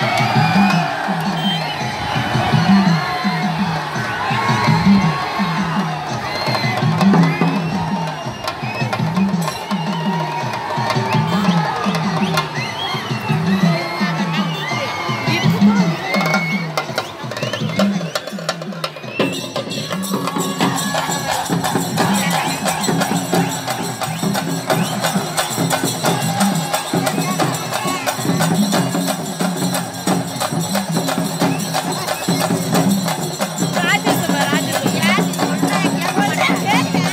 どんどん。